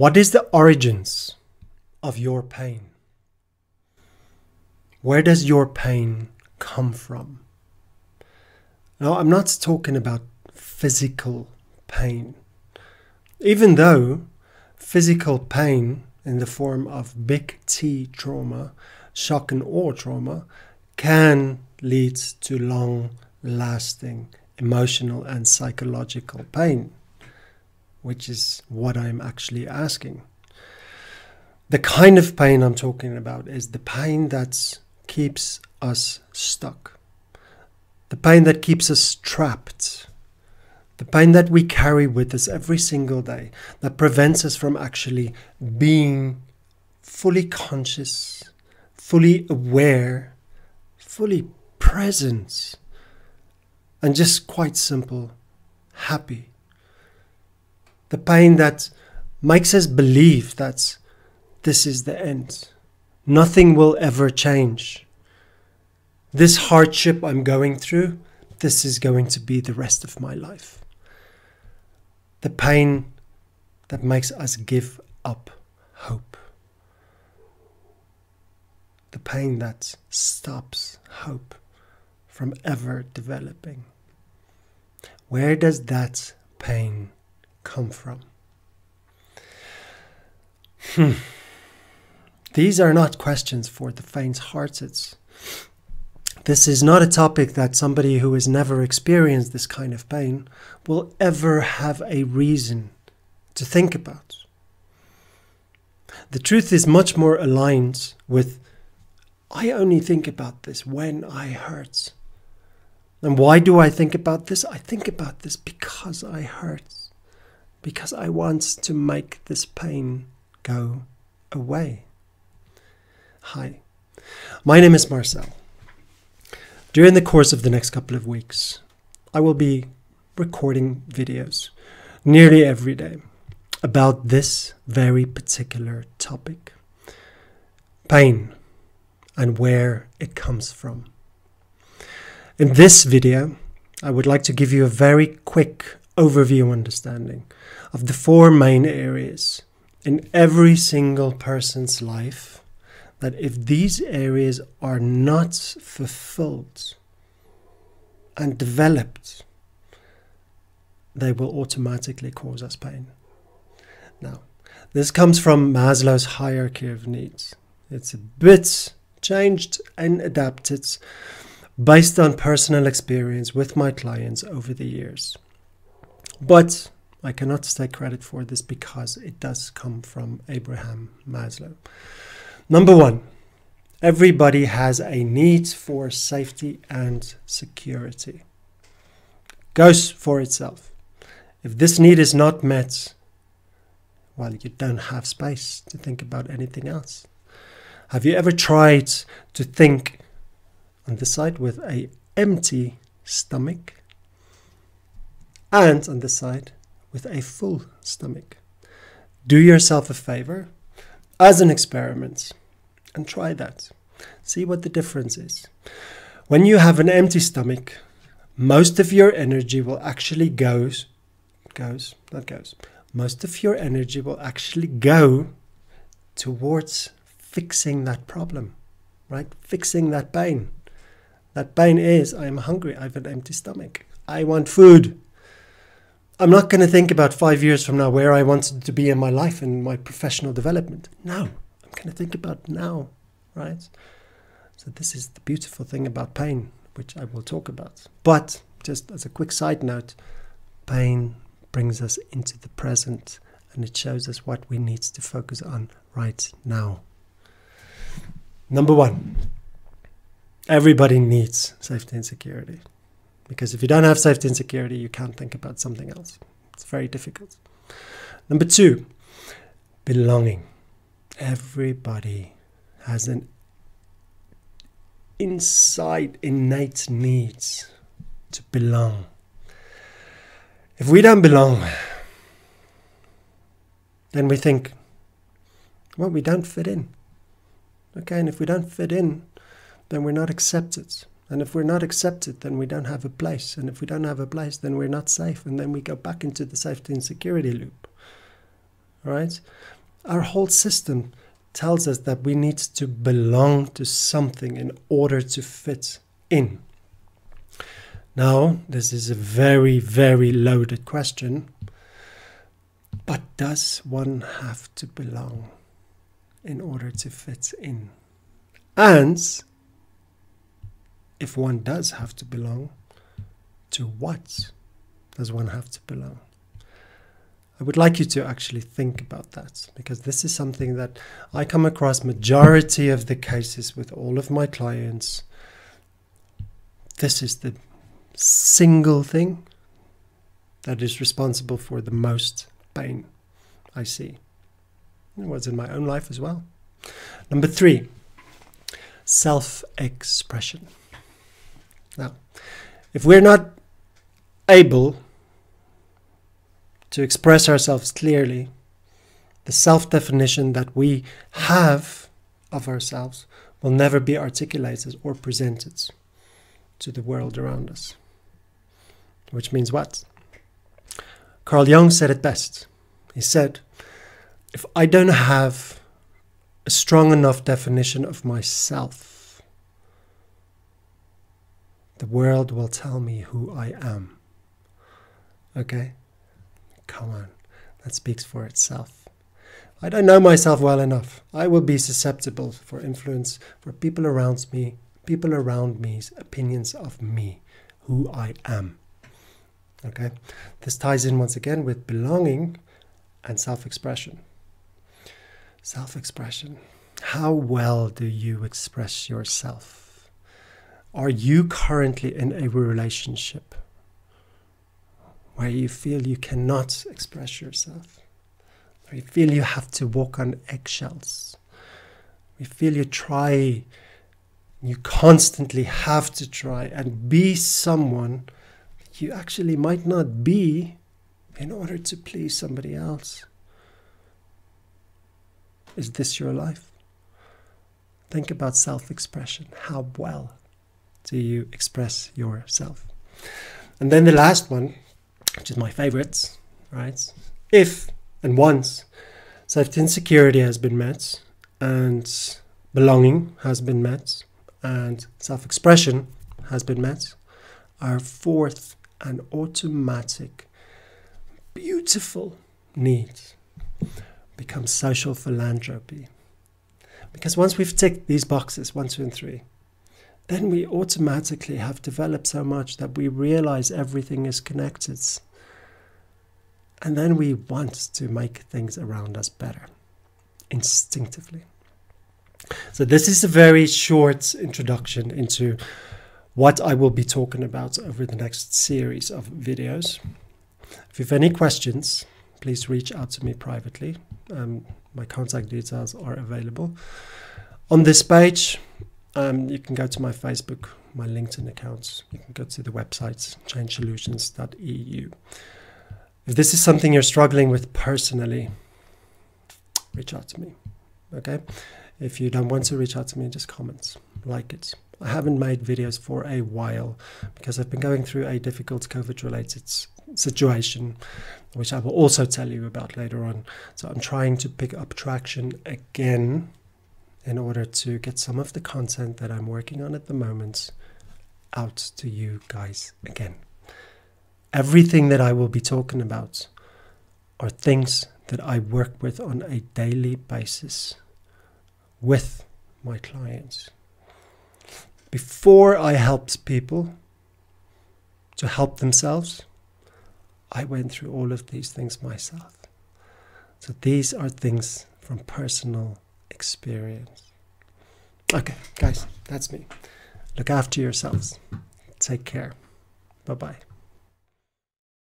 What is the origins of your pain? Where does your pain come from? Now, I'm not talking about physical pain. Even though physical pain in the form of big T trauma, shock and awe trauma, can lead to long lasting emotional and psychological pain, which is what I'm actually asking. The kind of pain I'm talking about is the pain that keeps us stuck, the pain that keeps us trapped, the pain that we carry with us every single day that prevents us from actually being fully conscious, fully aware, fully present, and just quite simple, happy. The pain that makes us believe that this is the end. Nothing will ever change. This hardship I'm going through, this is going to be the rest of my life the pain that makes us give up hope. The pain that stops hope from ever developing. Where does that pain come from? Hmm. These are not questions for the faint hearted. This is not a topic that somebody who has never experienced this kind of pain will ever have a reason to think about. The truth is much more aligned with I only think about this when I hurt. And why do I think about this? I think about this because I hurt, because I want to make this pain go away. Hi, my name is Marcel. During the course of the next couple of weeks, I will be recording videos nearly every day about this very particular topic pain and where it comes from. In this video, I would like to give you a very quick overview understanding of the four main areas in every single person's life that if these areas are not fulfilled and developed, they will automatically cause us pain. Now, this comes from Maslow's hierarchy of needs. It's a bit changed and adapted based on personal experience with my clients over the years. But I cannot take credit for this because it does come from Abraham Maslow. Number one, everybody has a need for safety and security. Goes for itself. If this need is not met, well, you don't have space to think about anything else. Have you ever tried to think on the side with a empty stomach and on the side with a full stomach? Do yourself a favor as an experiment and try that. See what the difference is. When you have an empty stomach, most of your energy will actually goes goes not goes. Most of your energy will actually go towards fixing that problem, right? Fixing that pain. That pain is I'm hungry, I have an empty stomach. I want food. I'm not going to think about five years from now where I wanted to be in my life and my professional development. No, I'm going to think about now, right? So this is the beautiful thing about pain, which I will talk about. But just as a quick side note, pain brings us into the present and it shows us what we need to focus on right now. Number one, everybody needs safety and security. Because if you don't have safety and security, you can't think about something else. It's very difficult. Number two, belonging everybody has an inside innate needs to belong. If we don't belong, then we think, well, we don't fit in. Okay, and if we don't fit in, then we're not accepted. And if we're not accepted, then we don't have a place. And if we don't have a place, then we're not safe. And then we go back into the safety and security loop. right? Our whole system tells us that we need to belong to something in order to fit in. Now, this is a very, very loaded question. But does one have to belong in order to fit in? And if one does have to belong, to what does one have to belong? I would like you to actually think about that because this is something that I come across majority of the cases with all of my clients. This is the single thing that is responsible for the most pain I see. It was in my own life as well. Number three, self expression. Now, if we're not able to express ourselves clearly, the self definition that we have of ourselves will never be articulated or presented to the world around us. Which means what? Carl Jung said it best. He said, If I don't have a strong enough definition of myself, the world will tell me who I am. Okay? Come on, that speaks for itself. I don't know myself well enough. I will be susceptible for influence for people around me, people around me's opinions of me, who I am. Okay, this ties in once again with belonging and self-expression. Self-expression. How well do you express yourself? Are you currently in a relationship where you feel you cannot express yourself, where you feel you have to walk on eggshells, you feel you try, you constantly have to try and be someone you actually might not be in order to please somebody else. Is this your life? Think about self expression. How well do you express yourself? And then the last one which is my favorites, right? If and once safety and security has been met, and belonging has been met, and self expression has been met, our fourth and automatic, beautiful need becomes social philanthropy. Because once we've ticked these boxes, one, two, and three, then we automatically have developed so much that we realize everything is connected. And then we want to make things around us better instinctively. So, this is a very short introduction into what I will be talking about over the next series of videos. If you have any questions, please reach out to me privately. Um, my contact details are available. On this page, um, you can go to my Facebook, my LinkedIn accounts. You can go to the website, changesolutions.eu. If this is something you're struggling with personally, reach out to me. Okay? If you don't want to reach out to me, just comment, like it. I haven't made videos for a while because I've been going through a difficult COVID related situation, which I will also tell you about later on. So I'm trying to pick up traction again in order to get some of the content that I'm working on at the moment out to you guys again. Everything that I will be talking about are things that I work with on a daily basis with my clients. Before I helped people to help themselves, I went through all of these things myself. So these are things from personal experience. Okay, guys, that's me. Look after yourselves. Take care. Bye bye.